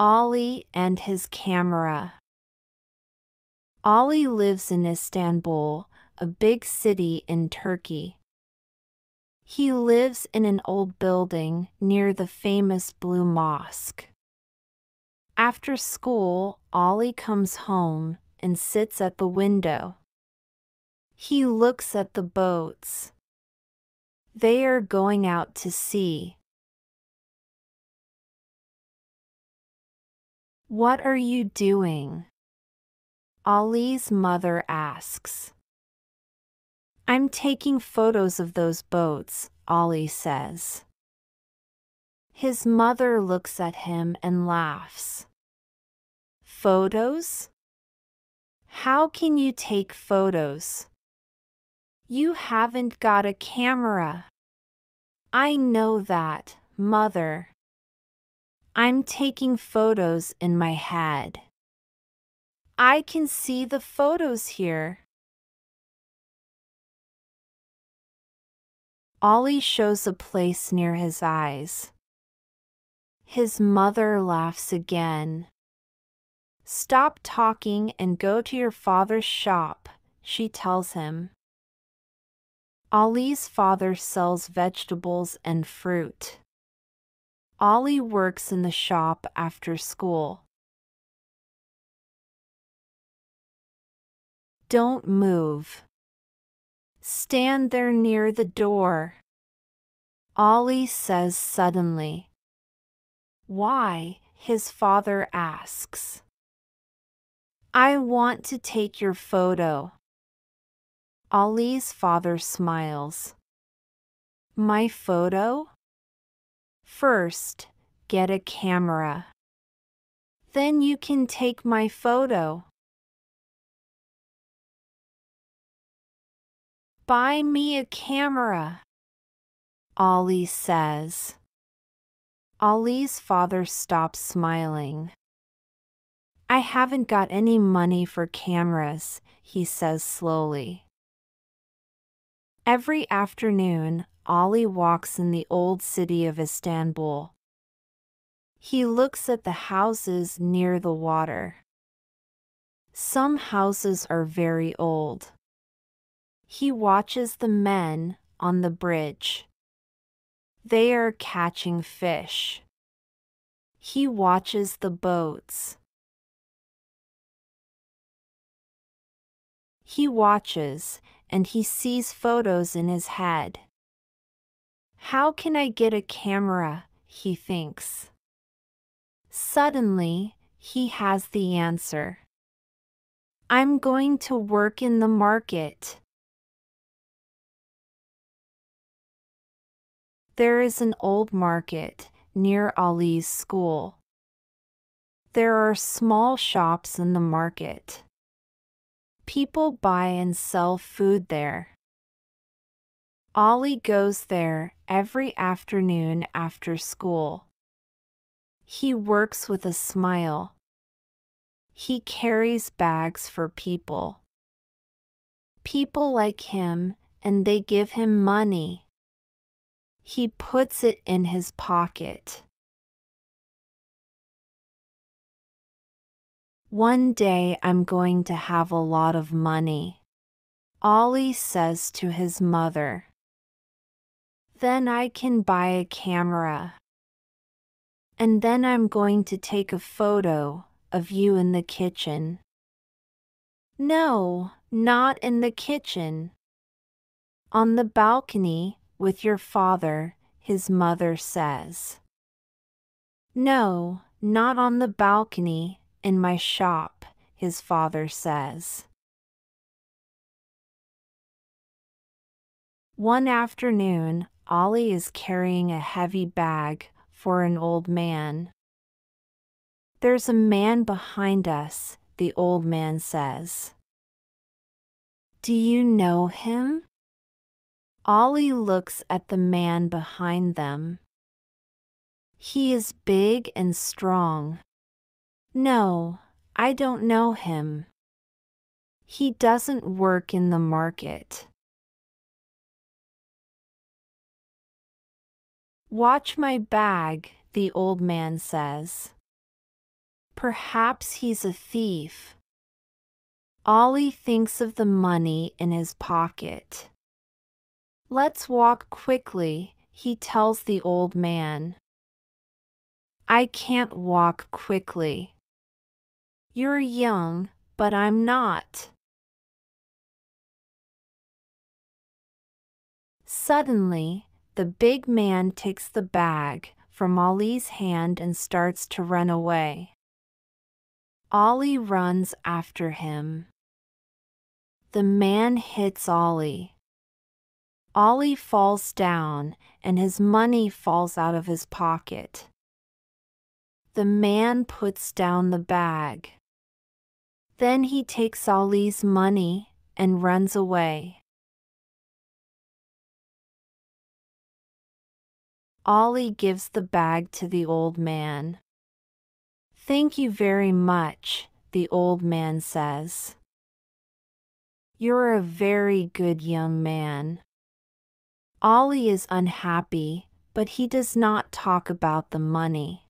Ali and his camera. Ali lives in Istanbul, a big city in Turkey. He lives in an old building near the famous Blue Mosque. After school, Ali comes home and sits at the window. He looks at the boats. They are going out to sea. What are you doing? Ali's mother asks. I'm taking photos of those boats, Ali says. His mother looks at him and laughs. Photos? How can you take photos? You haven't got a camera. I know that, mother. I'm taking photos in my head. I can see the photos here. Ali shows a place near his eyes. His mother laughs again. Stop talking and go to your father's shop, she tells him. Ali's father sells vegetables and fruit. Ali works in the shop after school. Don't move. Stand there near the door. Ali says suddenly. Why? his father asks. I want to take your photo. Ali's father smiles. My photo? First, get a camera. Then you can take my photo. Buy me a camera, Ali says. Ali's father stops smiling. I haven't got any money for cameras, he says slowly. Every afternoon, Ali walks in the old city of Istanbul. He looks at the houses near the water. Some houses are very old. He watches the men on the bridge. They are catching fish. He watches the boats. He watches and he sees photos in his head. How can I get a camera? he thinks. Suddenly, he has the answer. I'm going to work in the market. There is an old market near Ali's school. There are small shops in the market. People buy and sell food there. Ali goes there every afternoon after school. He works with a smile. He carries bags for people. People like him and they give him money. He puts it in his pocket. One day I'm going to have a lot of money. Ali says to his mother. Then I can buy a camera. And then I'm going to take a photo of you in the kitchen. No, not in the kitchen. On the balcony with your father, his mother says. No, not on the balcony in my shop, his father says. One afternoon, Ali is carrying a heavy bag for an old man. There's a man behind us, the old man says. Do you know him? Ali looks at the man behind them. He is big and strong. No, I don't know him. He doesn't work in the market. Watch my bag, the old man says. Perhaps he's a thief. Ali thinks of the money in his pocket. Let's walk quickly, he tells the old man. I can't walk quickly. You're young, but I'm not. Suddenly, the big man takes the bag from Ali's hand and starts to run away. Ali runs after him. The man hits Ali. Ali falls down and his money falls out of his pocket. The man puts down the bag. Then he takes Ali's money and runs away. Ali gives the bag to the old man. Thank you very much, the old man says. You're a very good young man. Ali is unhappy, but he does not talk about the money.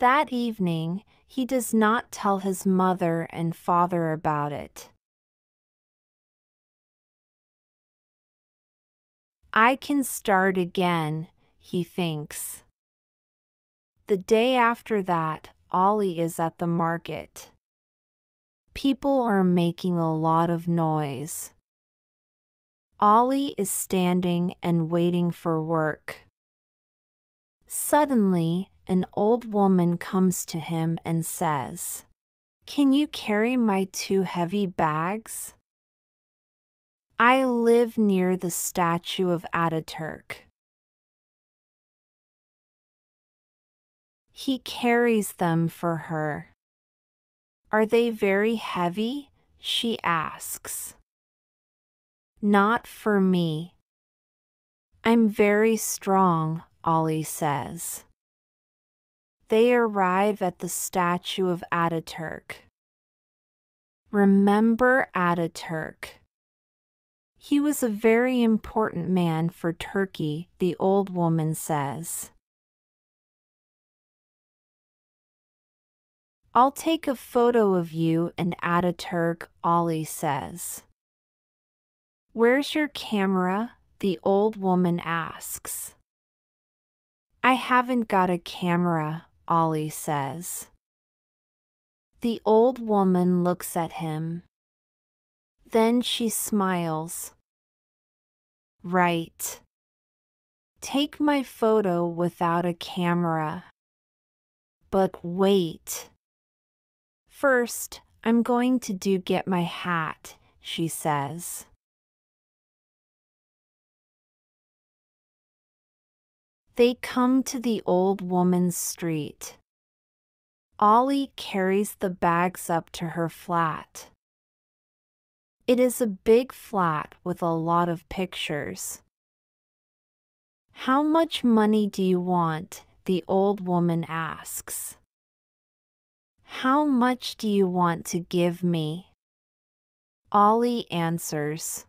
That evening, he does not tell his mother and father about it. I can start again, he thinks. The day after that, Ali is at the market. People are making a lot of noise. Ali is standing and waiting for work. Suddenly, an old woman comes to him and says, Can you carry my two heavy bags? I live near the statue of Ataturk. He carries them for her. Are they very heavy? she asks. Not for me. I'm very strong, Ali says. They arrive at the statue of Ataturk. Remember Ataturk. He was a very important man for Turkey, the old woman says. I'll take a photo of you and Ataturk, Ali says. Where's your camera? the old woman asks. I haven't got a camera, Ali says. The old woman looks at him. Then she smiles. Right. Take my photo without a camera. But wait. First, I'm going to do get my hat, she says. They come to the old woman's street. Ali carries the bags up to her flat. It is a big flat with a lot of pictures. How much money do you want? the old woman asks. How much do you want to give me? Ali answers.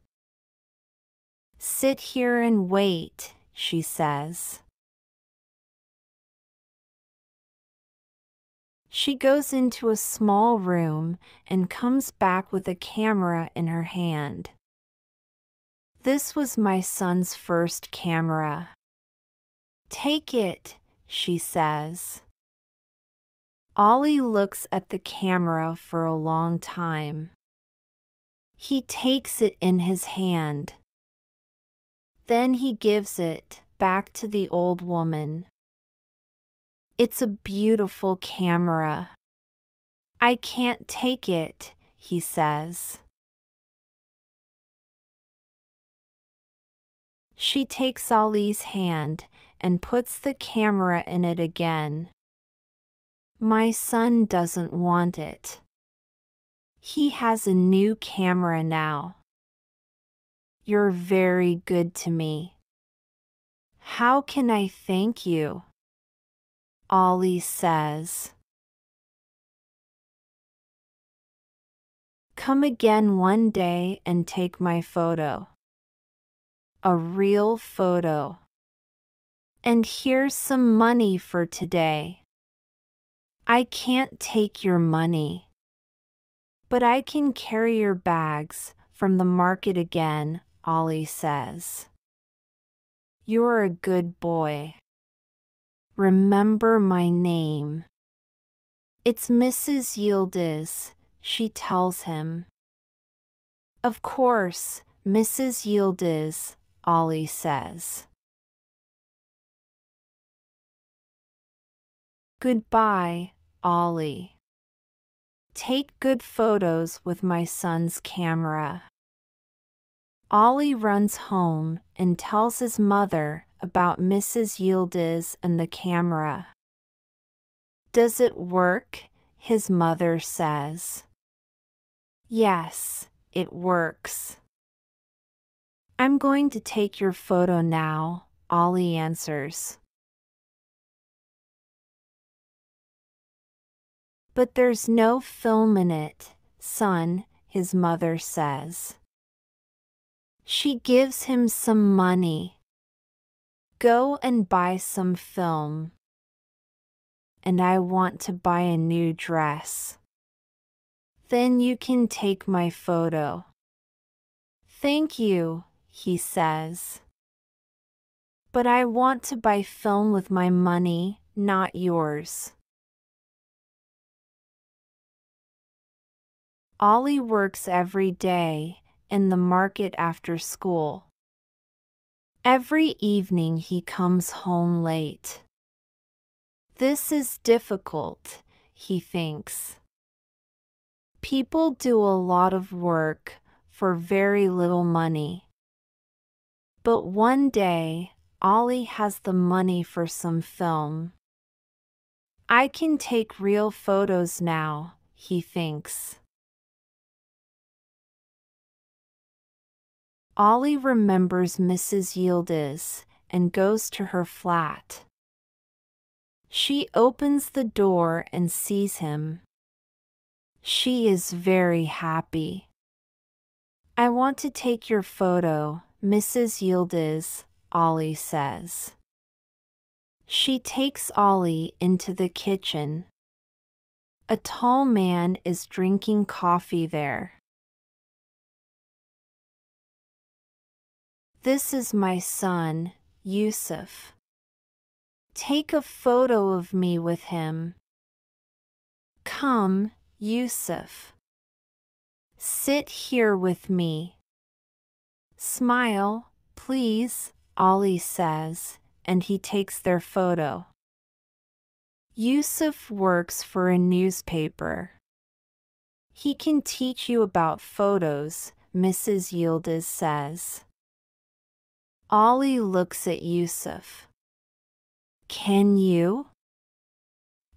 Sit here and wait, she says. She goes into a small room and comes back with a camera in her hand. This was my son's first camera. Take it, she says. Ali looks at the camera for a long time. He takes it in his hand. Then he gives it back to the old woman. It's a beautiful camera. I can't take it, he says. She takes Ali's hand and puts the camera in it again. My son doesn't want it. He has a new camera now. You're very good to me. How can I thank you? Ali says. Come again one day and take my photo. A real photo. And here's some money for today. I can't take your money. But I can carry your bags from the market again, Ali says. You're a good boy. Remember my name. It's Mrs. Yildiz, she tells him. Of course, Mrs. Yildiz, Ali says. Goodbye, Ali. Take good photos with my son's camera. Ali runs home and tells his mother about Mrs. Yildiz and the camera. Does it work? His mother says. Yes, it works. I'm going to take your photo now, Ali answers. But there's no film in it, son, his mother says. She gives him some money. Go and buy some film. And I want to buy a new dress. Then you can take my photo. Thank you, he says. But I want to buy film with my money, not yours. Ali works every day in the market after school. Every evening he comes home late. This is difficult, he thinks. People do a lot of work for very little money. But one day, Ali has the money for some film. I can take real photos now, he thinks. Ali remembers Mrs. Yildiz and goes to her flat. She opens the door and sees him. She is very happy. I want to take your photo, Mrs. Yildiz, Ali says. She takes Ali into the kitchen. A tall man is drinking coffee there. This is my son, Yusuf. Take a photo of me with him. Come, Yusuf. Sit here with me. Smile, please, Ali says, and he takes their photo. Yusuf works for a newspaper. He can teach you about photos, Mrs. Yildiz says. Ali looks at Yusuf. Can you?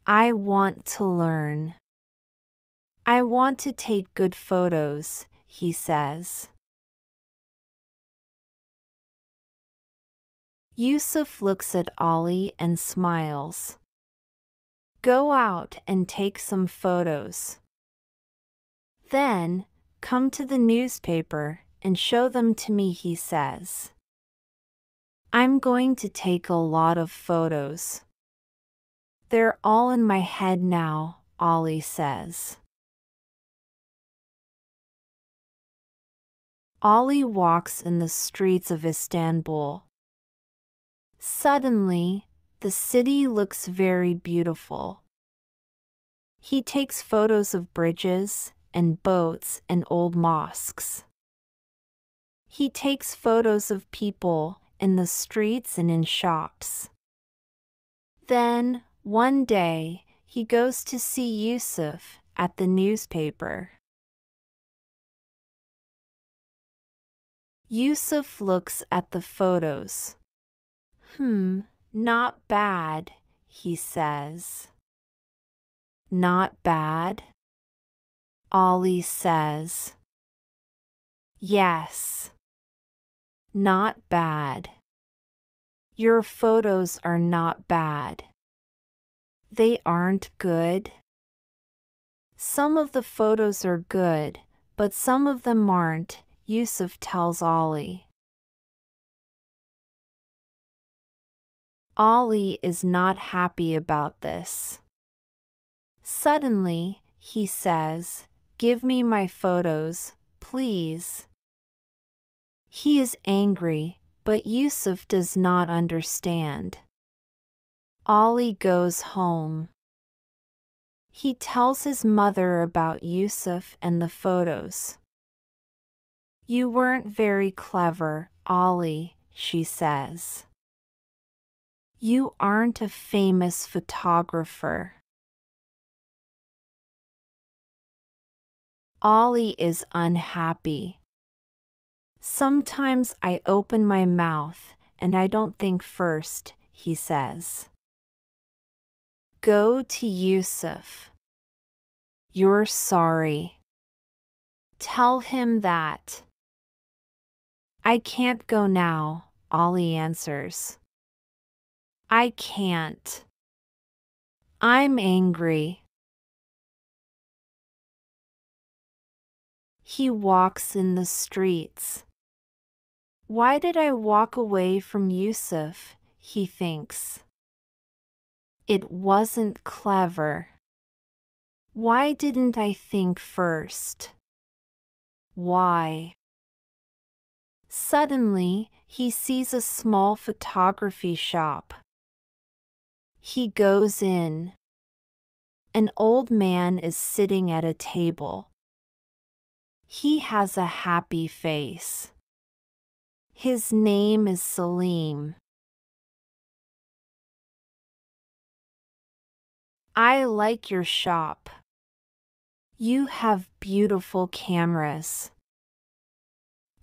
I want to learn. I want to take good photos, he says. Yusuf looks at Ali and smiles. Go out and take some photos. Then, come to the newspaper and show them to me, he says. I'm going to take a lot of photos. They're all in my head now, Ali says. Ali walks in the streets of Istanbul. Suddenly, the city looks very beautiful. He takes photos of bridges and boats and old mosques. He takes photos of people in the streets and in shops. Then, one day, he goes to see Yusuf at the newspaper. Yusuf looks at the photos. Hmm, not bad, he says. Not bad? Ali says. Yes. Not bad. Your photos are not bad. They aren't good. Some of the photos are good, but some of them aren't, Yusuf tells Ali. Ali is not happy about this. Suddenly, he says, Give me my photos, please. He is angry, but Yusuf does not understand. Ali goes home. He tells his mother about Yusuf and the photos. You weren't very clever, Ali, she says. You aren't a famous photographer. Ali is unhappy. Sometimes I open my mouth and I don't think first, he says. Go to Yusuf. You're sorry. Tell him that. I can't go now, Ali answers. I can't. I'm angry. He walks in the streets. Why did I walk away from Yusuf? He thinks. It wasn't clever. Why didn't I think first? Why? Suddenly, he sees a small photography shop. He goes in. An old man is sitting at a table. He has a happy face. His name is Salim. I like your shop. You have beautiful cameras.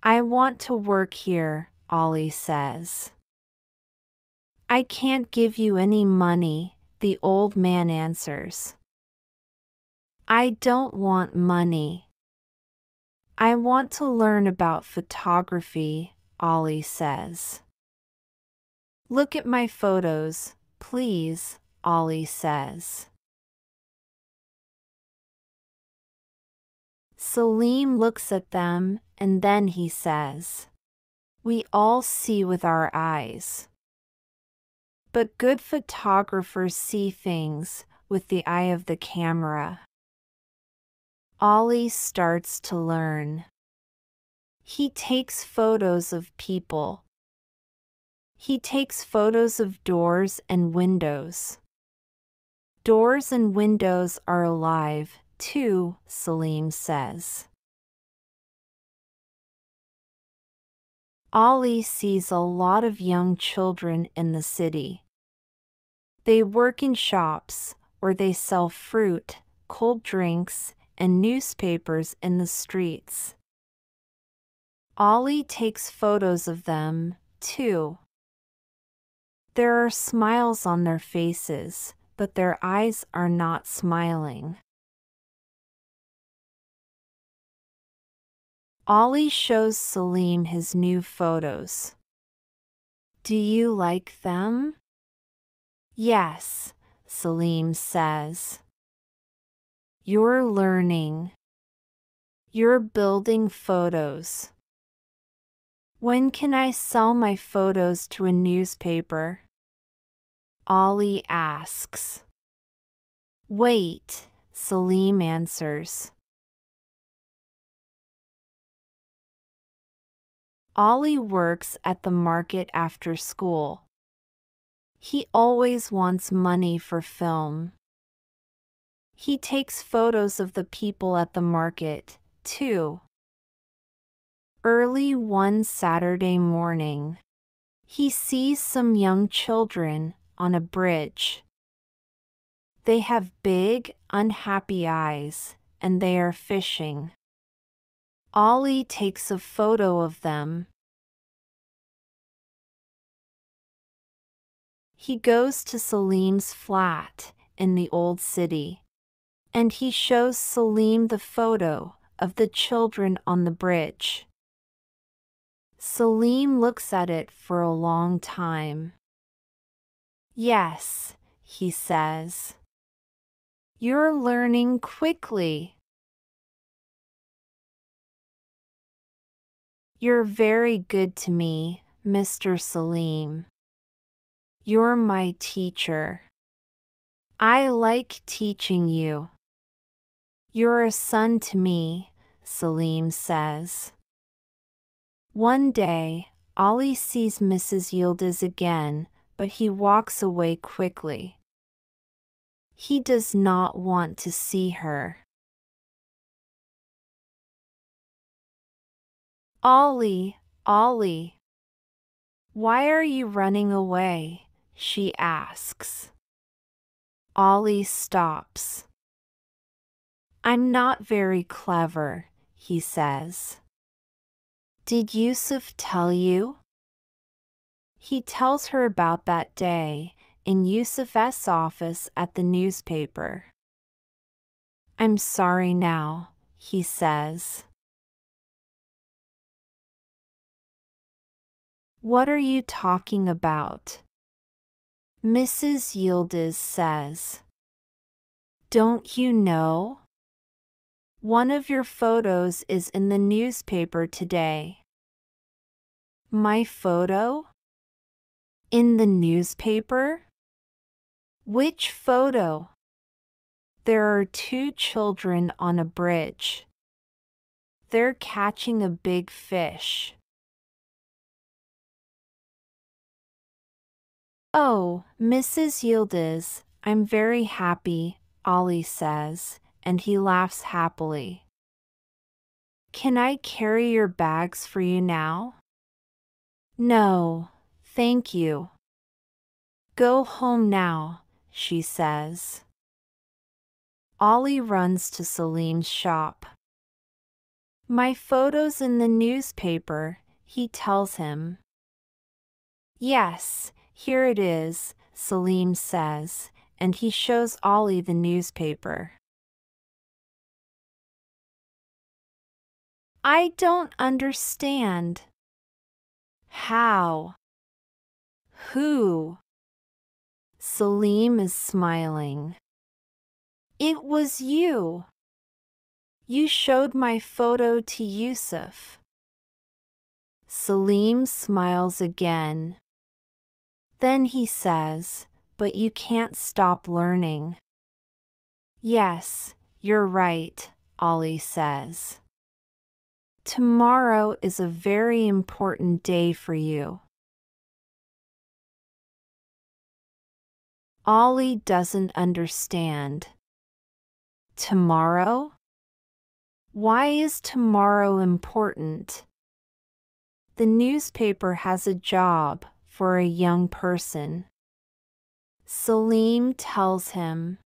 I want to work here, Ali says. I can't give you any money, the old man answers. I don't want money. I want to learn about photography, Ali says. Look at my photos, please, Ali says. Salim looks at them and then he says, We all see with our eyes. But good photographers see things with the eye of the camera. Ali starts to learn. He takes photos of people. He takes photos of doors and windows. Doors and windows are alive, too, Salim says. Ali sees a lot of young children in the city. They work in shops or they sell fruit, cold drinks, and newspapers in the streets. Ali takes photos of them, too. There are smiles on their faces, but their eyes are not smiling. Ali shows Salim his new photos. Do you like them? Yes, Salim says. You're learning. You're building photos. When can I sell my photos to a newspaper? Ali asks. Wait, Salim answers. Ali works at the market after school. He always wants money for film. He takes photos of the people at the market, too. Early one Saturday morning, he sees some young children on a bridge. They have big, unhappy eyes, and they are fishing. Ali takes a photo of them. He goes to Salim's flat in the old city, and he shows Salim the photo of the children on the bridge. Salim looks at it for a long time. Yes, he says. You're learning quickly. You're very good to me, Mr. Salim. You're my teacher. I like teaching you. You're a son to me, Salim says. One day, Ali sees Mrs. Yildiz again, but he walks away quickly. He does not want to see her. Ali, Ali. Why are you running away? she asks. Ali stops. I'm not very clever, he says. Did Yusuf tell you? He tells her about that day in Yusuf's office at the newspaper. I'm sorry now, he says. What are you talking about? Mrs. Yildiz says. Don't you know? One of your photos is in the newspaper today. My photo? In the newspaper? Which photo? There are two children on a bridge. They're catching a big fish. Oh, Mrs. Yildiz, I'm very happy, Ali says, and he laughs happily. Can I carry your bags for you now? No, thank you. Go home now, she says. Ali runs to Salim's shop. My photo's in the newspaper, he tells him. Yes, here it is, Salim says, and he shows Ali the newspaper. I don't understand. How? Who? Salim is smiling. It was you. You showed my photo to Yusuf. Salim smiles again. Then he says, But you can't stop learning. Yes, you're right, Ali says. Tomorrow is a very important day for you. Ali doesn't understand. Tomorrow? Why is tomorrow important? The newspaper has a job, for a young person. Salim tells him,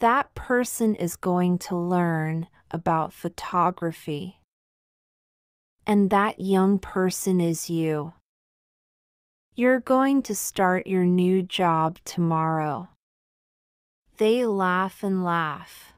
That person is going to learn about photography. And that young person is you. You're going to start your new job tomorrow. They laugh and laugh.